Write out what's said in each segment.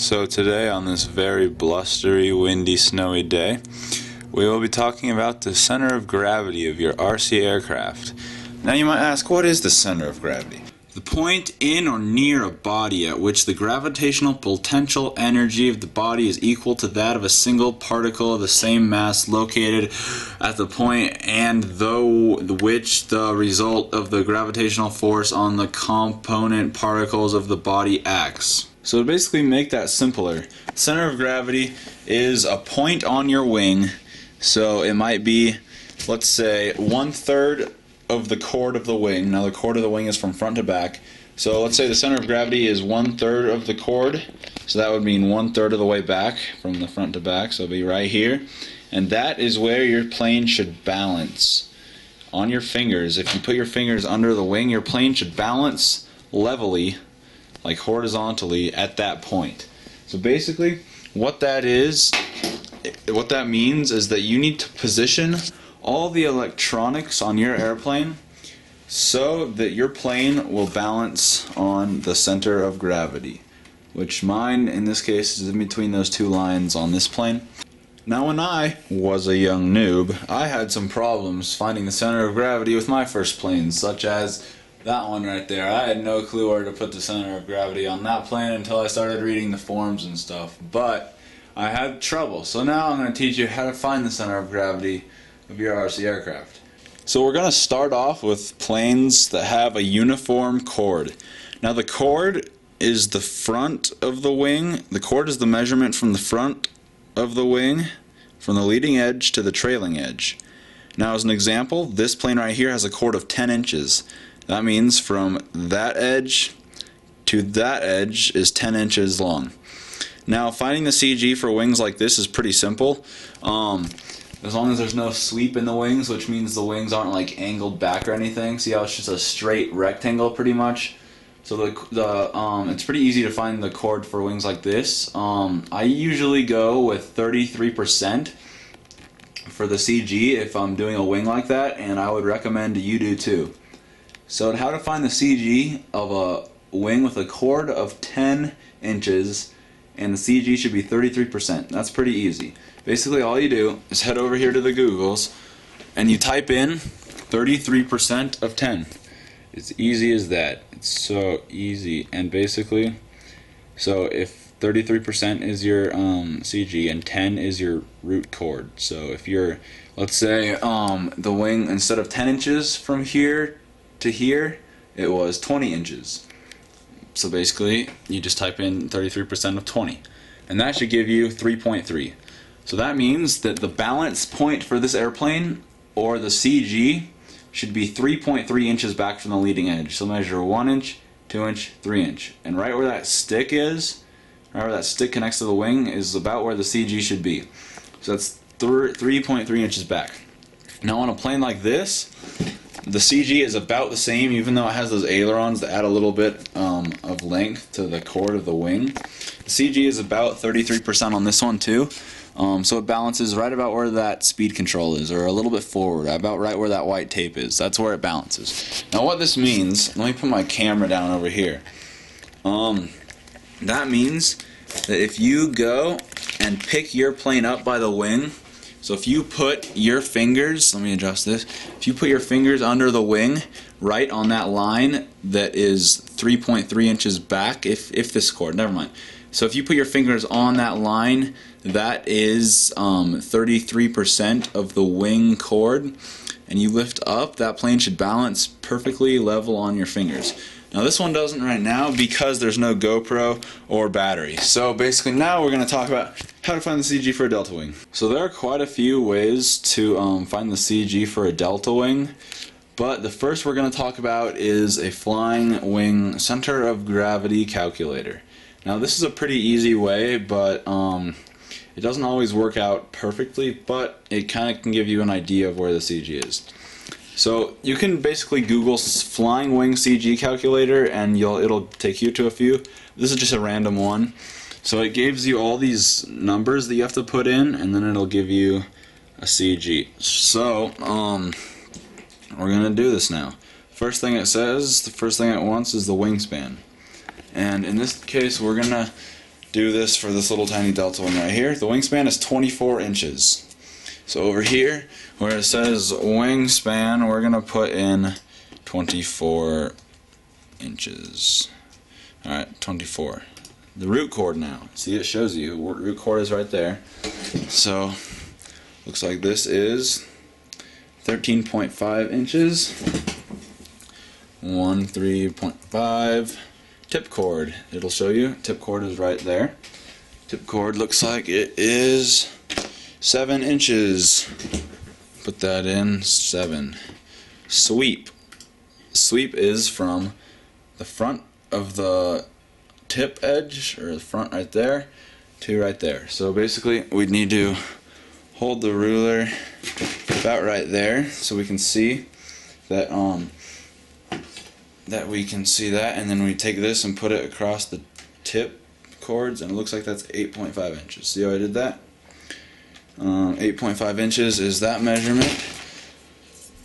So today on this very blustery, windy, snowy day, we will be talking about the center of gravity of your RC aircraft. Now you might ask, what is the center of gravity? The point in or near a body at which the gravitational potential energy of the body is equal to that of a single particle of the same mass located at the point and though which the result of the gravitational force on the component particles of the body acts. So to basically make that simpler, center of gravity is a point on your wing. So it might be, let's say, one third of the chord of the wing. Now the chord of the wing is from front to back. So let's say the center of gravity is one third of the chord. So that would mean one third of the way back from the front to back. So it'll be right here. And that is where your plane should balance on your fingers. If you put your fingers under the wing, your plane should balance levelly like horizontally at that point. So basically, what that is, what that means is that you need to position all the electronics on your airplane so that your plane will balance on the center of gravity, which mine in this case is in between those two lines on this plane. Now when I was a young noob, I had some problems finding the center of gravity with my first planes, such as that one right there. I had no clue where to put the center of gravity on that plane until I started reading the forms and stuff. But I had trouble. So now I'm going to teach you how to find the center of gravity of your RC aircraft. So we're going to start off with planes that have a uniform chord. Now the chord is the front of the wing. The chord is the measurement from the front of the wing from the leading edge to the trailing edge. Now as an example, this plane right here has a chord of 10 inches. That means from that edge to that edge is 10 inches long. Now finding the CG for wings like this is pretty simple. Um, as long as there's no sweep in the wings, which means the wings aren't like angled back or anything. See how it's just a straight rectangle pretty much? So the, the um, it's pretty easy to find the chord for wings like this. Um, I usually go with 33% for the CG if I'm doing a wing like that, and I would recommend you do too. So how to find the CG of a wing with a chord of 10 inches and the CG should be 33%. That's pretty easy. Basically all you do is head over here to the Googles and you type in 33% of 10. It's easy as that. It's so easy and basically so if 33% is your um, CG and 10 is your root chord. So if you're let's say um, the wing instead of 10 inches from here to here, it was 20 inches. So basically, you just type in 33% of 20. And that should give you 3.3. So that means that the balance point for this airplane, or the CG, should be 3.3 inches back from the leading edge. So measure 1 inch, 2 inch, 3 inch. And right where that stick is, right where that stick connects to the wing, is about where the CG should be. So that's 3.3 inches back. Now on a plane like this, the CG is about the same, even though it has those ailerons that add a little bit um, of length to the chord of the wing. The CG is about 33% on this one too. Um, so it balances right about where that speed control is, or a little bit forward, about right where that white tape is. That's where it balances. Now what this means, let me put my camera down over here. Um, that means that if you go and pick your plane up by the wing, so if you put your fingers, let me adjust this, if you put your fingers under the wing, right on that line that is 3.3 inches back, if, if this chord, never mind. So if you put your fingers on that line, that is 33% um, of the wing chord, and you lift up, that plane should balance perfectly level on your fingers. Now this one doesn't right now because there's no GoPro or battery. So basically now we're going to talk about how to find the CG for a delta wing. So there are quite a few ways to um, find the CG for a delta wing. But the first we're going to talk about is a flying wing center of gravity calculator. Now this is a pretty easy way, but um, it doesn't always work out perfectly, but it kind of can give you an idea of where the CG is. So you can basically Google flying wing CG calculator and you'll it'll take you to a few. This is just a random one. So it gives you all these numbers that you have to put in and then it'll give you a CG. So um, we're gonna do this now. First thing it says, the first thing it wants is the wingspan. And in this case we're gonna do this for this little tiny delta one right here. The wingspan is 24 inches. So over here, where it says wingspan, we're going to put in 24 inches. Alright, 24. The root chord now. See, it shows you. Root chord is right there. So, looks like this is 13.5 inches. 1, 3.5. Tip chord. It'll show you. Tip chord is right there. Tip chord looks like it is 7 inches. Put that in. 7. Sweep. Sweep is from the front of the tip edge, or the front right there, to right there. So basically, we need to hold the ruler about right there so we can see that um that we can see that and then we take this and put it across the tip chords and it looks like that's 8.5 inches see how I did that um, 8.5 inches is that measurement.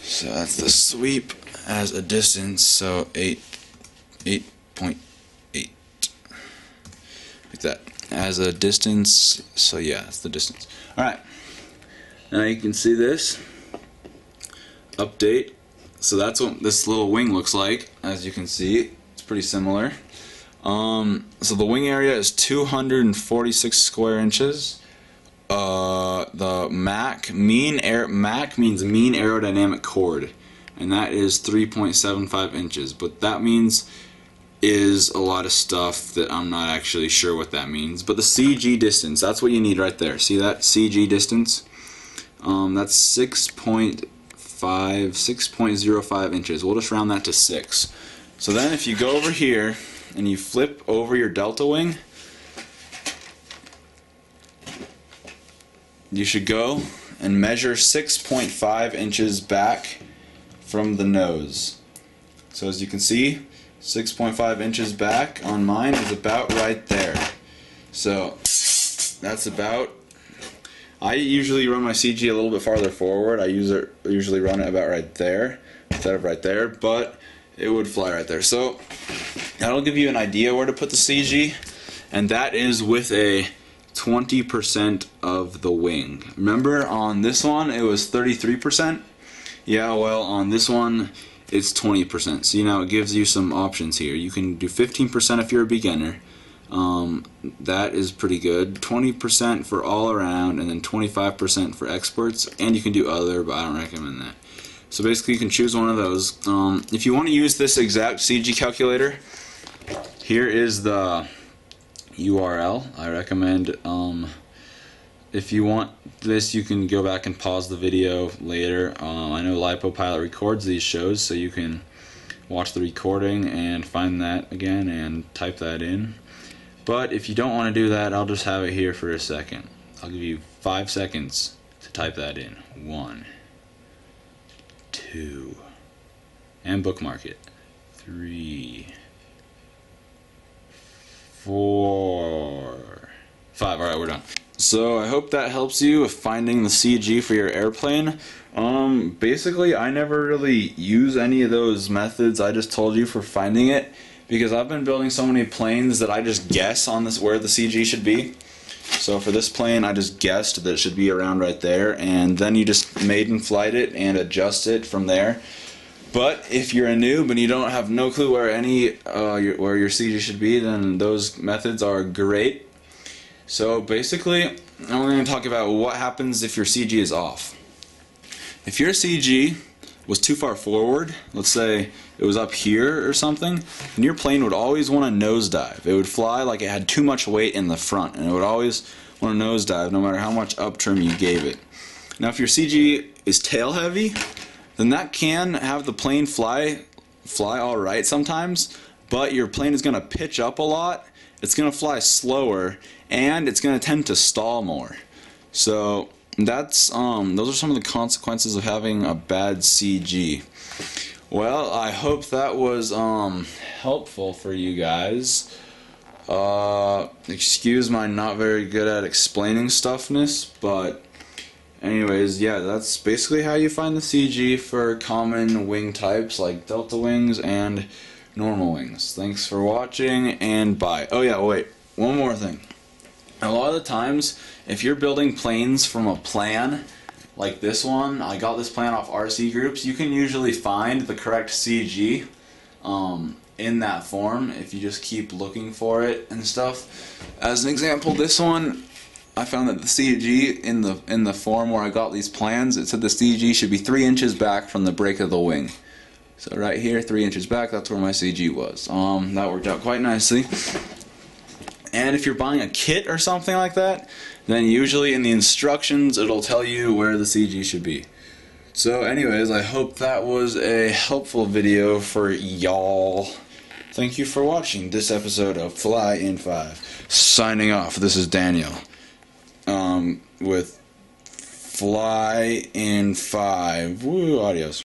So that's the sweep as a distance so 8 8.8 like that as a distance so yeah that's the distance. Alright now you can see this. Update. So that's what this little wing looks like as you can see it's pretty similar. Um, so the wing area is 246 square inches uh, the MAC mean air Mach means mean aerodynamic chord and that is 3.75 inches but that means is a lot of stuff that I'm not actually sure what that means but the CG distance that's what you need right there. See that CG distance? Um, that's 6.5 6.05 inches. We'll just round that to 6 so then if you go over here and you flip over your delta wing you should go and measure 6.5 inches back from the nose. So as you can see 6.5 inches back on mine is about right there. So that's about I usually run my CG a little bit farther forward. I usually run it about right there instead of right there but it would fly right there. So that'll give you an idea where to put the CG and that is with a 20% of the wing remember on this one it was 33% yeah well on this one it's 20%. See now it gives you some options here. You can do 15% if you're a beginner. Um, that is pretty good. 20% for all around and then 25% for experts and you can do other but I don't recommend that. So basically you can choose one of those. Um, if you want to use this exact CG calculator here is the URL. I recommend um, if you want this, you can go back and pause the video later. Um, I know LipoPilot records these shows, so you can watch the recording and find that again and type that in. But if you don't want to do that, I'll just have it here for a second. I'll give you five seconds to type that in. One, two, and bookmark it. Three, four, five. All right, we're done. So I hope that helps you with finding the CG for your airplane. Um, basically, I never really use any of those methods I just told you for finding it because I've been building so many planes that I just guess on this where the CG should be. So for this plane, I just guessed that it should be around right there, and then you just maiden flight it and adjust it from there. But if you're a noob and you don't have no clue where any uh, your, where your CG should be, then those methods are great. So basically, we're going to talk about what happens if your CG is off. If your CG was too far forward, let's say it was up here or something, then your plane would always want to nosedive. It would fly like it had too much weight in the front, and it would always want to nosedive no matter how much up trim you gave it. Now if your CG is tail heavy, then that can have the plane fly fly alright sometimes, but your plane is going to pitch up a lot it's going to fly slower and it's going to tend to stall more. So that's um, those are some of the consequences of having a bad CG. Well, I hope that was um, helpful for you guys. Uh, excuse my not very good at explaining stuffness, but anyways, yeah, that's basically how you find the CG for common wing types like delta wings and normal wings. Thanks for watching and bye. Oh yeah, wait. one more thing. A lot of the times, if you're building planes from a plan, like this one, I got this plan off RC groups, you can usually find the correct CG um, in that form if you just keep looking for it and stuff. As an example, this one, I found that the CG in the in the form where I got these plans, it said the CG should be three inches back from the break of the wing. So right here, three inches back, that's where my CG was. Um, that worked out quite nicely. And if you're buying a kit or something like that, then usually in the instructions it'll tell you where the CG should be. So anyways, I hope that was a helpful video for y'all. Thank you for watching this episode of Fly in 5. Signing off, this is Daniel. Um, with Fly in 5. Woo, adios.